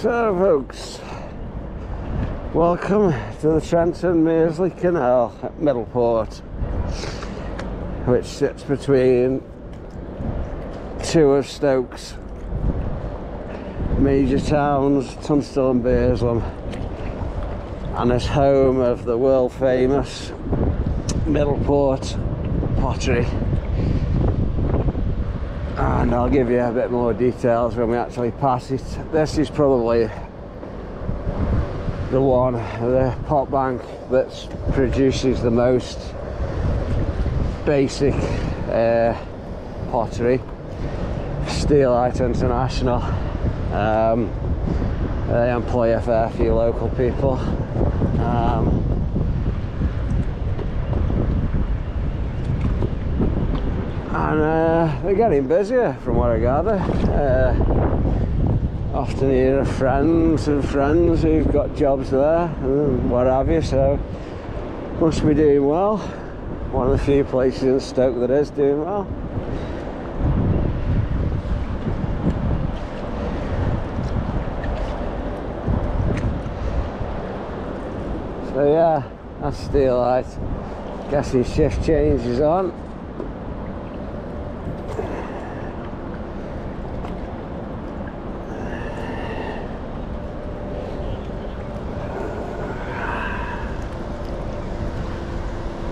So, folks, welcome to the Trent and Mersey Canal at Middleport, which sits between two of Stoke's major towns, Tunstall and Burslem, and is home of the world famous Middleport pottery. I'll give you a bit more details when we actually pass it. This is probably the one, the pot bank that produces the most basic uh, pottery. Steelite International. Um, they employ a fair few local people. Um, and uh, they're getting busier from what I gather. Uh, often hear of friends and friends who've got jobs there and what have you, so must be doing well. One of the few places in Stoke that is doing well. So yeah, that's Steelite. Guess his shift change is on.